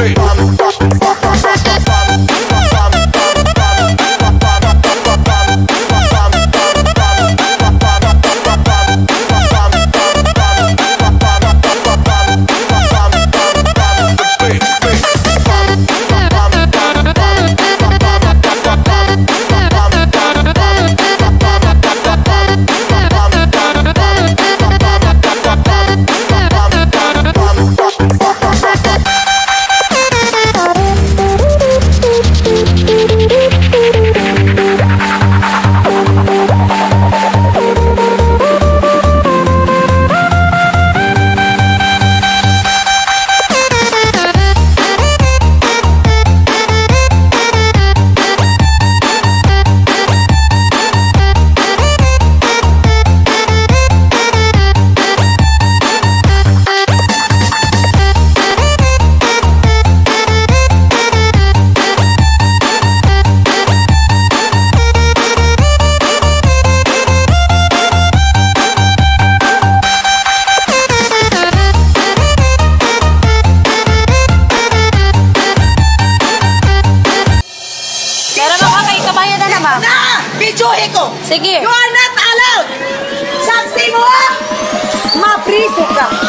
Bomb videohe ko. Sige. You are not allowed. Saksi mo, mapriso ka.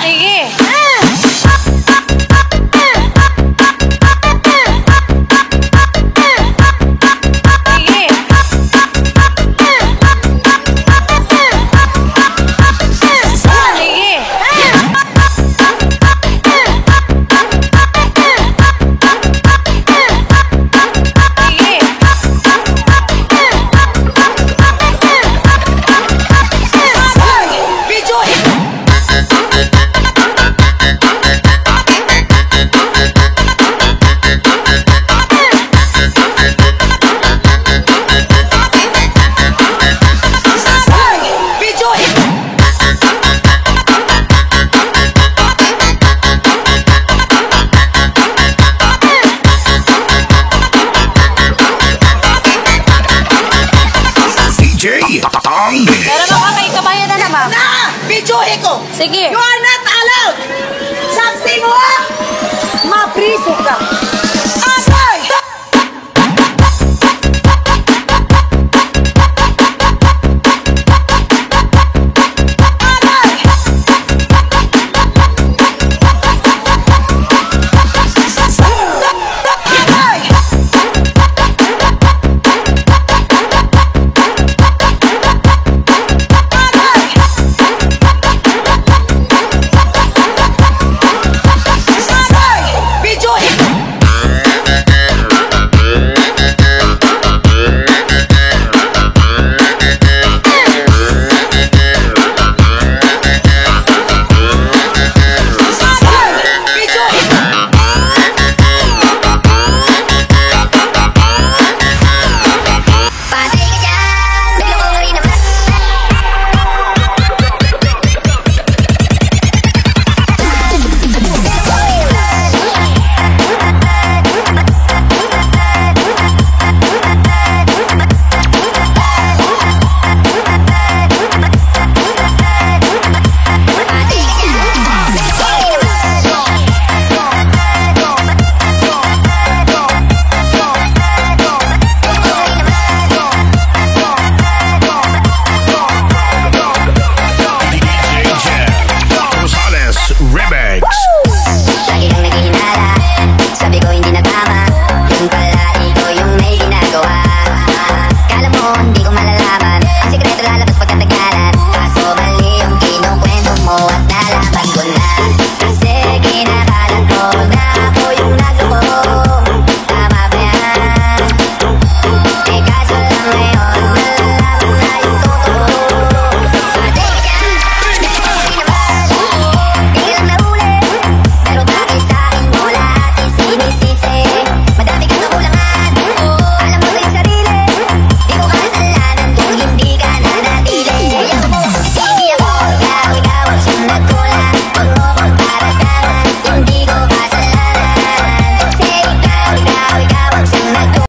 이게 응. Sige. You are